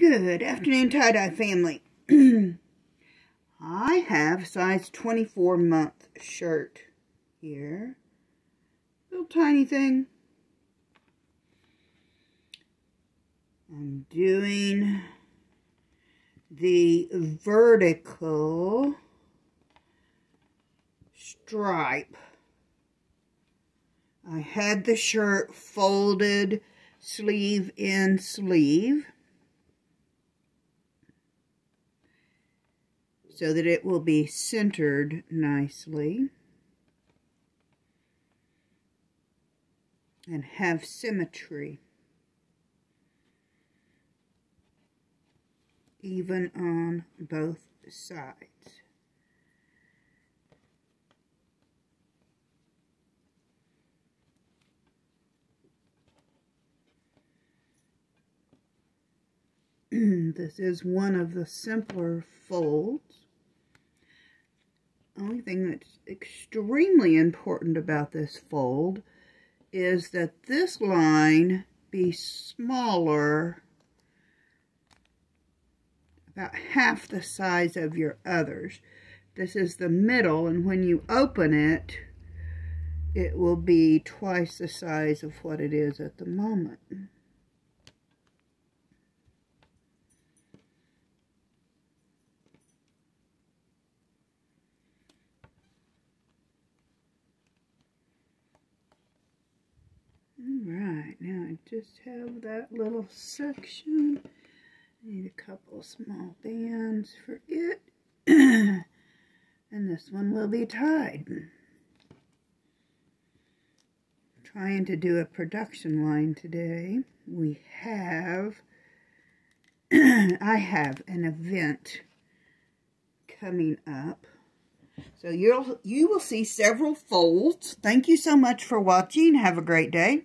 Good afternoon, tie-dye family. I have size 24 month shirt here. Little tiny thing. I'm doing the vertical stripe. I had the shirt folded sleeve in sleeve. So that it will be centered nicely. And have symmetry. Even on both sides. this is one of the simpler folds only thing that's extremely important about this fold is that this line be smaller, about half the size of your others. This is the middle, and when you open it, it will be twice the size of what it is at the moment. Alright, now I just have that little section. I Need a couple small bands for it. and this one will be tied. Trying to do a production line today. We have, I have an event coming up. So you'll you will see several folds. Thank you so much for watching. Have a great day.